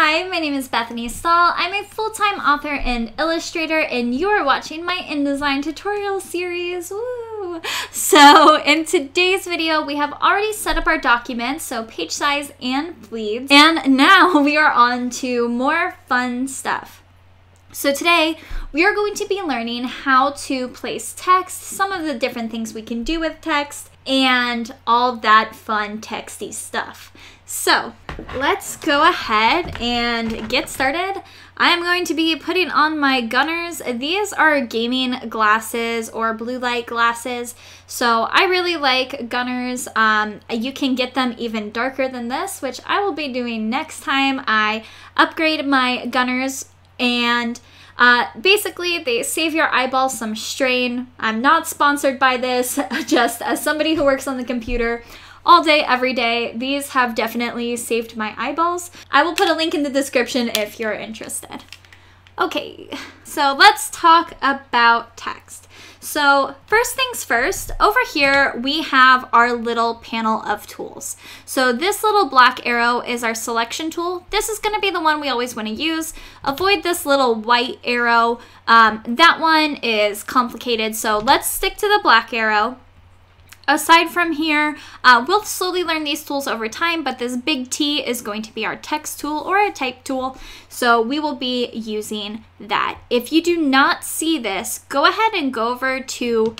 Hi, my name is Bethany Stahl. I'm a full-time author and illustrator, and you are watching my InDesign tutorial series. Woo! So, in today's video, we have already set up our documents, so page size and bleeds, and now we are on to more fun stuff. So today, we are going to be learning how to place text, some of the different things we can do with text, and all that fun texty stuff. So let's go ahead and get started. I am going to be putting on my Gunnars. These are gaming glasses or blue light glasses. So I really like Gunnars. Um, you can get them even darker than this, which I will be doing next time I upgrade my Gunnars And uh, basically, they save your eyeballs some strain. I'm not sponsored by this, just as somebody who works on the computer all day, every day. These have definitely saved my eyeballs. I will put a link in the description if you're interested. Okay, so let's talk about text. So first things first, over here we have our little panel of tools. So this little black arrow is our selection tool. This is gonna be the one we always wanna use. Avoid this little white arrow. Um, that one is complicated, so let's stick to the black arrow. Aside from here, uh, we'll slowly learn these tools over time, but this big T is going to be our text tool or a type tool, so we will be using that. If you do not see this, go ahead and go over to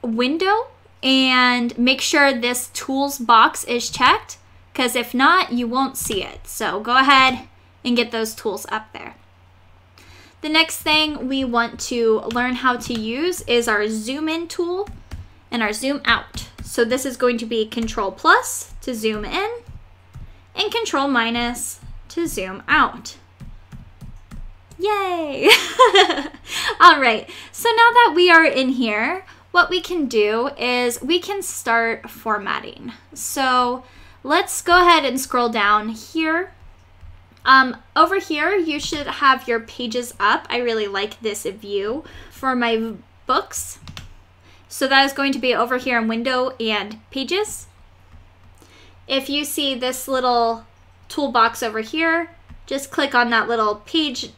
Window and make sure this tools box is checked, because if not, you won't see it. So go ahead and get those tools up there. The next thing we want to learn how to use is our zoom in tool and our zoom out. So this is going to be control plus to zoom in and control minus to zoom out. Yay! All right, so now that we are in here, what we can do is we can start formatting. So let's go ahead and scroll down here. Um, over here, you should have your pages up. I really like this view for my books. So that is going to be over here in window and pages. If you see this little toolbox over here, just click on that little page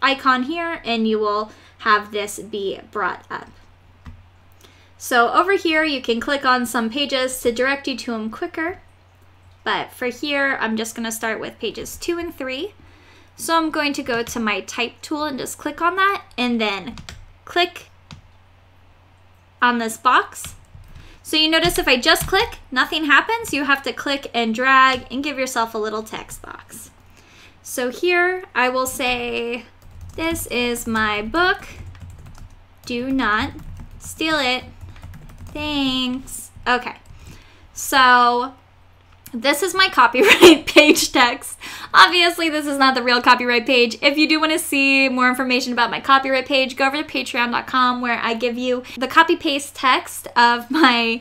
icon here and you will have this be brought up. So over here, you can click on some pages to direct you to them quicker. But for here, I'm just gonna start with pages two and three. So I'm going to go to my type tool and just click on that and then click on this box. So you notice if I just click, nothing happens. You have to click and drag and give yourself a little text box. So here I will say, this is my book. Do not steal it. Thanks. Okay. So this is my copyright page text. Obviously, this is not the real copyright page. If you do want to see more information about my copyright page, go over to patreon.com where I give you the copy paste text of my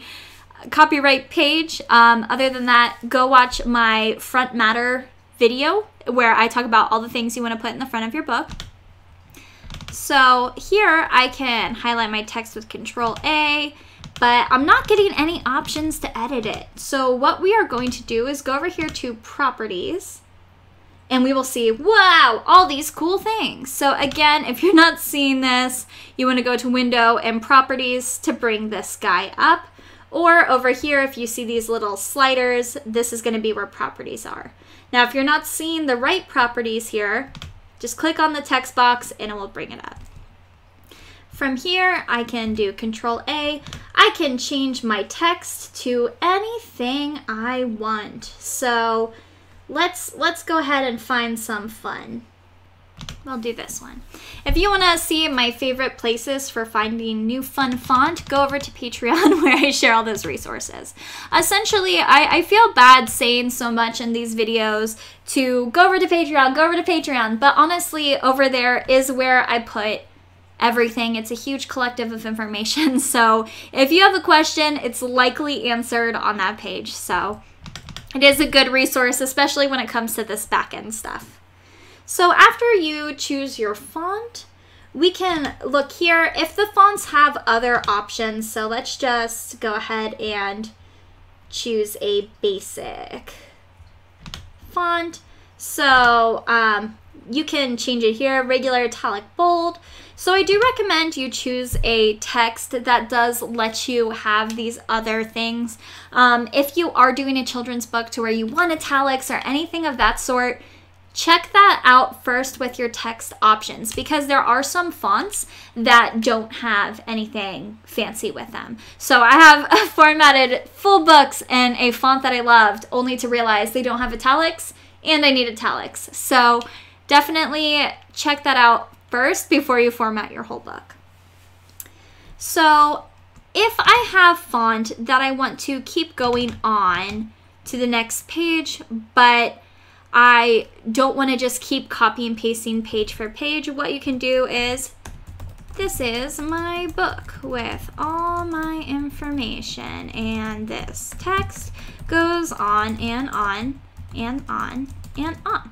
copyright page. Um, other than that, go watch my front matter video where I talk about all the things you want to put in the front of your book. So here I can highlight my text with control A but I'm not getting any options to edit it. So what we are going to do is go over here to properties and we will see, wow, all these cool things. So again, if you're not seeing this, you wanna go to window and properties to bring this guy up. Or over here, if you see these little sliders, this is gonna be where properties are. Now, if you're not seeing the right properties here, just click on the text box and it will bring it up. From here, I can do Control A. I can change my text to anything I want. So let's let's go ahead and find some fun. I'll do this one. If you want to see my favorite places for finding new fun font, go over to Patreon where I share all those resources. Essentially, I, I feel bad saying so much in these videos to go over to Patreon, go over to Patreon, but honestly, over there is where I put everything. It's a huge collective of information. So if you have a question, it's likely answered on that page. So it is a good resource, especially when it comes to this backend stuff. So after you choose your font, we can look here if the fonts have other options. So let's just go ahead and choose a basic font. So um, you can change it here, regular, italic, bold. So I do recommend you choose a text that does let you have these other things. Um, if you are doing a children's book to where you want italics or anything of that sort, check that out first with your text options because there are some fonts that don't have anything fancy with them. So I have formatted full books in a font that I loved only to realize they don't have italics and I need italics. So definitely check that out first before you format your whole book. So if I have font that I want to keep going on to the next page, but I don't want to just keep copy and pasting page for page, what you can do is this is my book with all my information and this text goes on and on and on and on.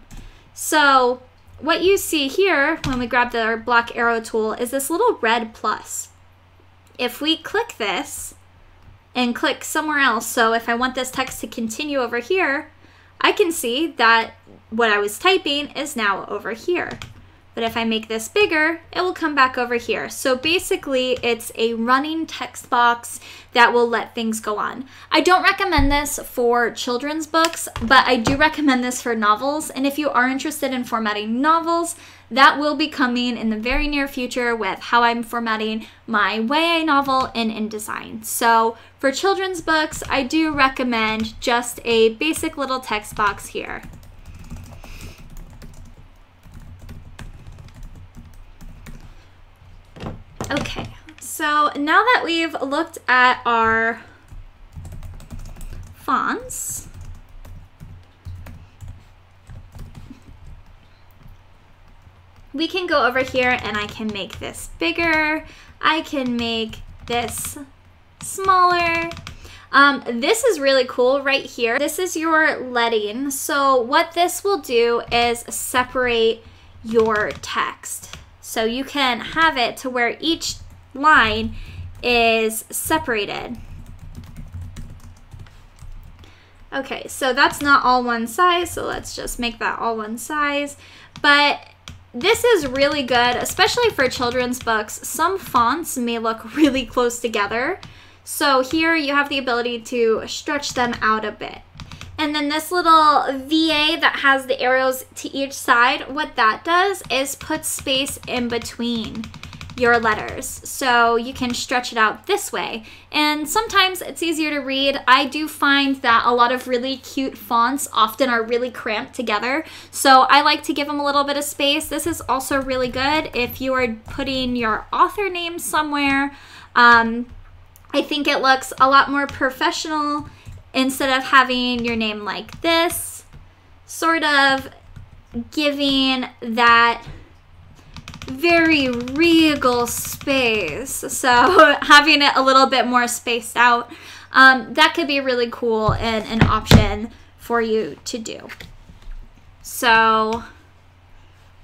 So what you see here when we grab the black arrow tool is this little red plus. If we click this and click somewhere else, so if I want this text to continue over here, I can see that what I was typing is now over here. But if I make this bigger, it will come back over here. So basically, it's a running text box that will let things go on. I don't recommend this for children's books, but I do recommend this for novels. And if you are interested in formatting novels, that will be coming in the very near future with how I'm formatting my YA novel in InDesign. So for children's books, I do recommend just a basic little text box here. Okay, so now that we've looked at our fonts, we can go over here and I can make this bigger. I can make this smaller. Um, this is really cool right here. This is your leading. So what this will do is separate your text. So you can have it to where each line is separated. Okay, so that's not all one size, so let's just make that all one size. But this is really good, especially for children's books. Some fonts may look really close together. So here you have the ability to stretch them out a bit. And then this little VA that has the arrows to each side, what that does is put space in between your letters. So you can stretch it out this way. And sometimes it's easier to read. I do find that a lot of really cute fonts often are really cramped together. So I like to give them a little bit of space. This is also really good if you are putting your author name somewhere. Um, I think it looks a lot more professional instead of having your name like this, sort of giving that very regal space. So having it a little bit more spaced out, um, that could be really cool and an option for you to do. So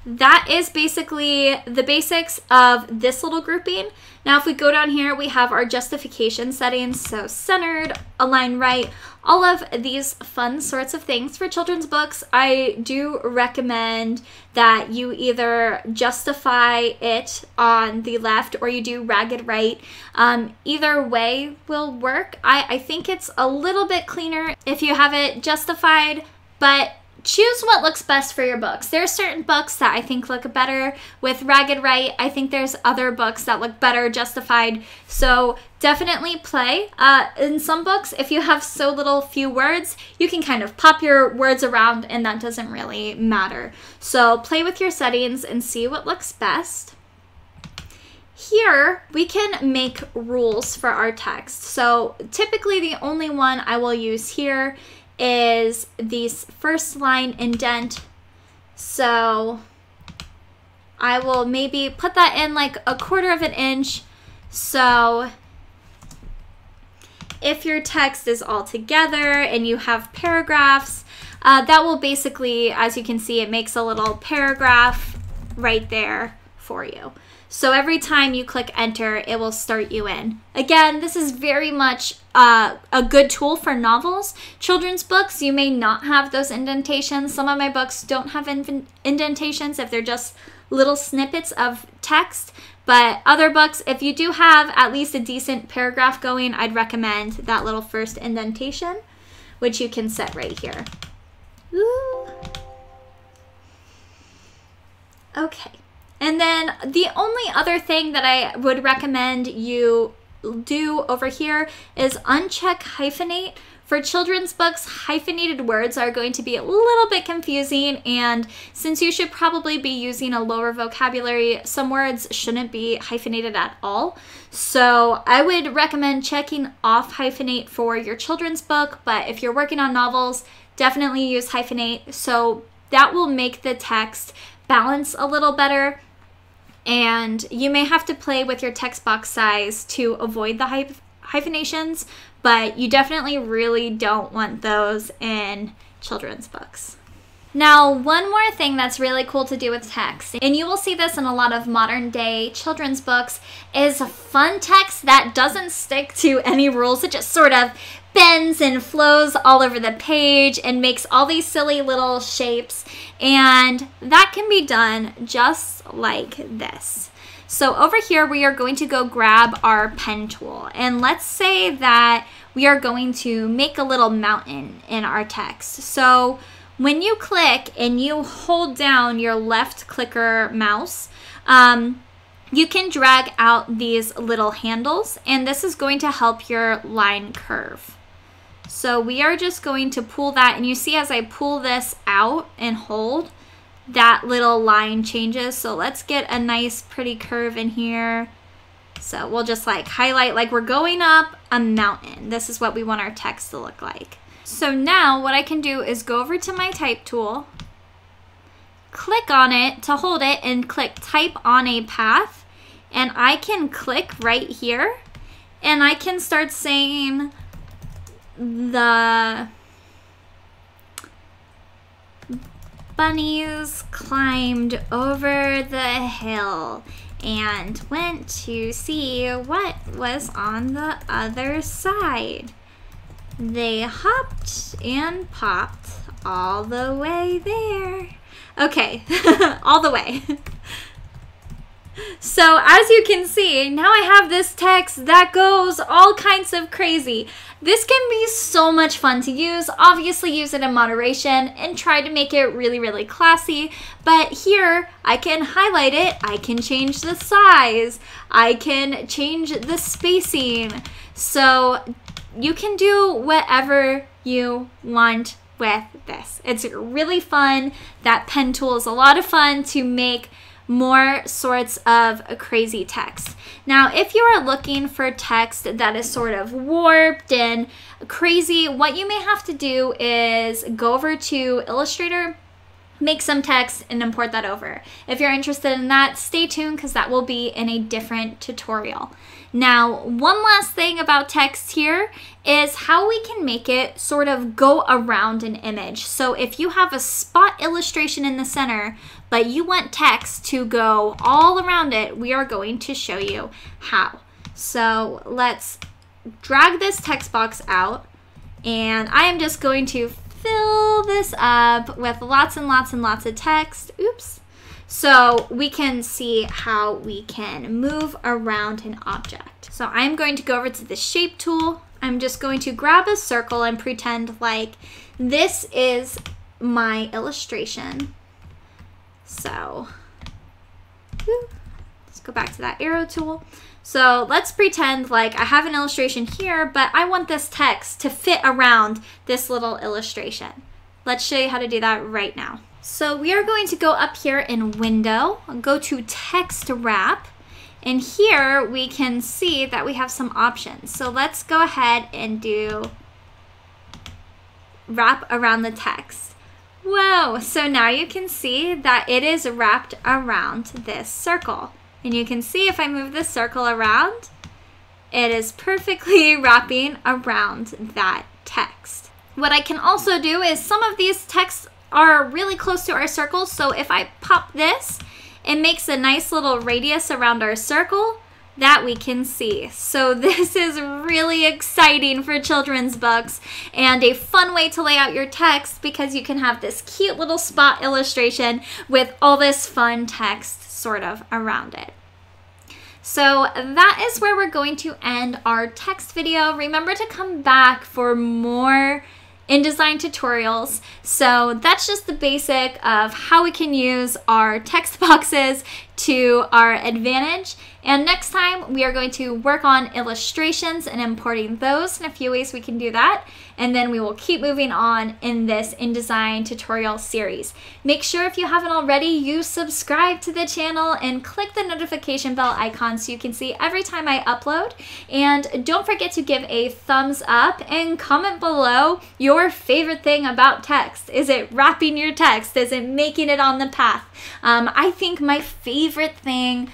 that is basically the basics of this little grouping. Now, if we go down here, we have our justification settings. So centered, align right, all of these fun sorts of things for children's books. I do recommend that you either justify it on the left or you do ragged right. Um, either way will work. I, I think it's a little bit cleaner if you have it justified, but choose what looks best for your books. There are certain books that I think look better with Ragged Right. I think there's other books that look better justified. So definitely play. Uh, in some books, if you have so little few words, you can kind of pop your words around and that doesn't really matter. So play with your settings and see what looks best. Here, we can make rules for our text. So typically the only one I will use here is these first line indent. So I will maybe put that in like a quarter of an inch. So if your text is all together and you have paragraphs, uh, that will basically, as you can see, it makes a little paragraph right there for you. So every time you click enter, it will start you in. Again, this is very much uh, a good tool for novels. Children's books, you may not have those indentations. Some of my books don't have indentations if they're just little snippets of text. But other books, if you do have at least a decent paragraph going, I'd recommend that little first indentation, which you can set right here. Ooh. Okay. And then the only other thing that I would recommend you do over here is uncheck hyphenate. For children's books, hyphenated words are going to be a little bit confusing, and since you should probably be using a lower vocabulary, some words shouldn't be hyphenated at all. So I would recommend checking off hyphenate for your children's book, but if you're working on novels, definitely use hyphenate. So that will make the text balance a little better and you may have to play with your text box size to avoid the hyph- hyphenations, but you definitely really don't want those in children's books. Now, one more thing that's really cool to do with text, and you will see this in a lot of modern day children's books, is fun text that doesn't stick to any rules. It just sort of bends and flows all over the page and makes all these silly little shapes. And that can be done just like this. So over here, we are going to go grab our pen tool. And let's say that we are going to make a little mountain in our text. So when you click and you hold down your left clicker mouse, um, you can drag out these little handles and this is going to help your line curve. So we are just going to pull that and you see as I pull this out and hold, that little line changes. So let's get a nice pretty curve in here. So we'll just like highlight like we're going up a mountain. This is what we want our text to look like. So now what I can do is go over to my type tool, click on it to hold it and click type on a path. And I can click right here and I can start saying the bunnies climbed over the hill and went to see what was on the other side. They hopped and popped all the way there. Okay, all the way. So as you can see, now I have this text that goes all kinds of crazy. This can be so much fun to use. Obviously use it in moderation and try to make it really, really classy. But here I can highlight it. I can change the size. I can change the spacing. So you can do whatever you want with this. It's really fun. That pen tool is a lot of fun to make more sorts of crazy text. Now, if you are looking for text that is sort of warped and crazy, what you may have to do is go over to Illustrator make some text and import that over. If you're interested in that, stay tuned because that will be in a different tutorial. Now, one last thing about text here is how we can make it sort of go around an image. So if you have a spot illustration in the center, but you want text to go all around it, we are going to show you how. So let's drag this text box out and I am just going to fill this up with lots and lots and lots of text. Oops. So we can see how we can move around an object. So I'm going to go over to the shape tool. I'm just going to grab a circle and pretend like this is my illustration. So let's go back to that arrow tool. So let's pretend like I have an illustration here, but I want this text to fit around this little illustration. Let's show you how to do that right now. So we are going to go up here in Window, go to Text Wrap, and here we can see that we have some options. So let's go ahead and do wrap around the text. Whoa, so now you can see that it is wrapped around this circle. And you can see if I move this circle around, it is perfectly wrapping around that text. What I can also do is some of these texts are really close to our circle. So if I pop this it makes a nice little radius around our circle that we can see. So this is really exciting for children's books and a fun way to lay out your text because you can have this cute little spot illustration with all this fun text sort of around it. So that is where we're going to end our text video. Remember to come back for more InDesign tutorials. So that's just the basic of how we can use our text boxes to our advantage. And next time we are going to work on illustrations and importing those in a few ways we can do that. And then we will keep moving on in this InDesign tutorial series. Make sure if you haven't already, you subscribe to the channel and click the notification bell icon so you can see every time I upload. And don't forget to give a thumbs up and comment below your favorite thing about text. Is it wrapping your text? Is it making it on the path? Um, I think my favorite thing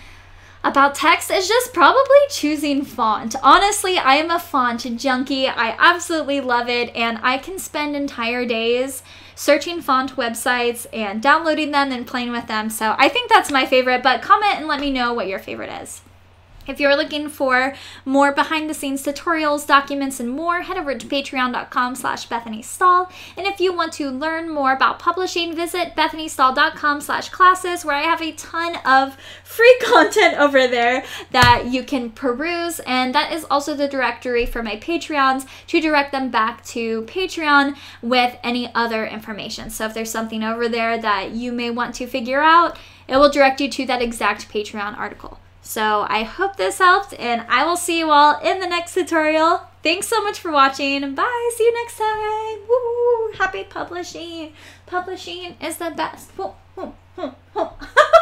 about text is just probably choosing font. Honestly, I am a font junkie. I absolutely love it, and I can spend entire days searching font websites and downloading them and playing with them. So I think that's my favorite, but comment and let me know what your favorite is. If you're looking for more behind the scenes tutorials, documents, and more, head over to patreon.com slash Bethany Stahl. And if you want to learn more about publishing, visit bethanystahl.com slash classes where I have a ton of free content over there that you can peruse. And that is also the directory for my Patreons to direct them back to Patreon with any other information. So if there's something over there that you may want to figure out, it will direct you to that exact Patreon article. So I hope this helped and I will see you all in the next tutorial. Thanks so much for watching. Bye. See you next time. Woo! Happy publishing. Publishing is the best.